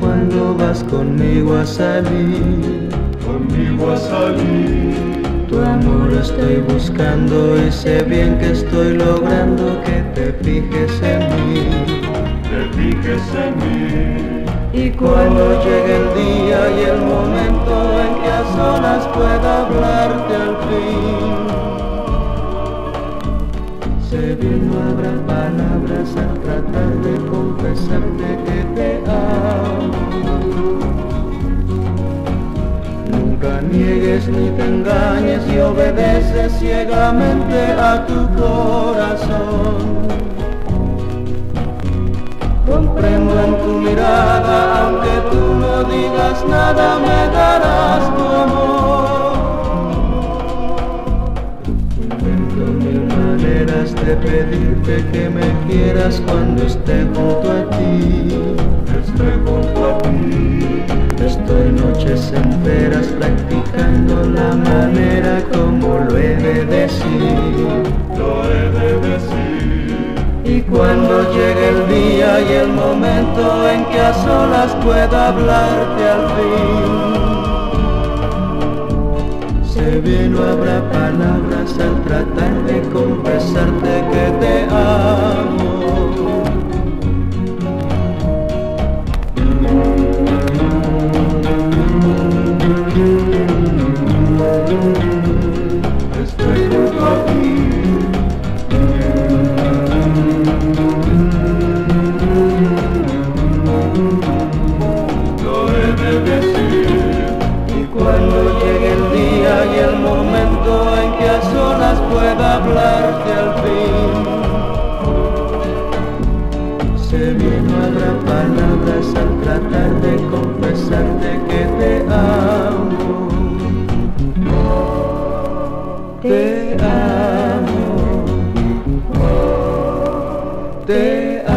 cuando vas conmigo a salir, conmigo a salir. Tu amor estoy buscando y sé bien que estoy logrando que te fijes en mí. Te fijes en mí. Y cuando llegue el día y el momento en que a solas pueda hablarte ni te engañes y obedeces ciegamente a tu corazón. Comprendo en tu mirada, aunque tú no digas nada, me darás tu amor. Invento mil maneras de pedirte que me quieras cuando esté junto a ti. Esté junto a ti. Y cuando llegue el día y el momento en que a solas pueda hablarte al fin, sé bien habrá palabras al tratar de confesarte que te amo. Estoy junto a. no habrá palabras al tratar de confesarte que te amo. Te amo. Te amo.